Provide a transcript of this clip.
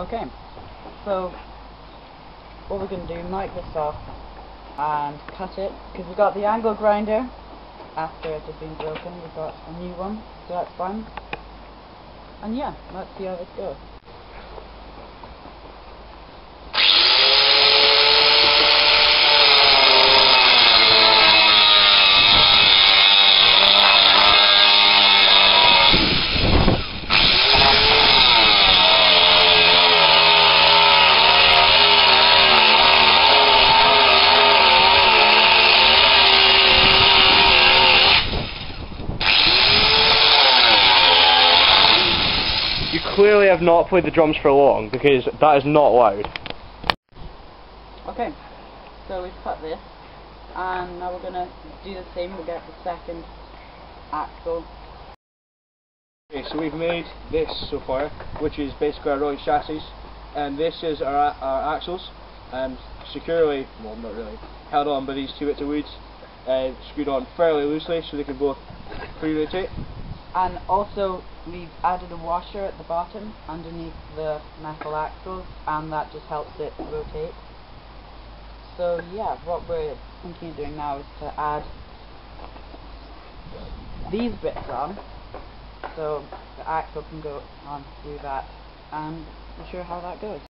Okay, so what we're going to do, mic this off and cut it, because we've got the angle grinder after it has been broken, we've got a new one, so that's fine. And yeah, let's see how this goes. You clearly have not played the drums for long because that is not loud. Okay, so we've cut this, and now we're going to do the same, we'll get the second axle. Okay, so we've made this so far, which is basically our rolling chassis, and this is our, our axles, and securely, well not really, held on by these two bits of wood, uh, screwed on fairly loosely so they can both free rotate. And also, we've added a washer at the bottom underneath the metal axles, and that just helps it rotate. So yeah, what we're thinking of doing now is to add these bits on, so the axle can go on through that, and I'm sure how that goes.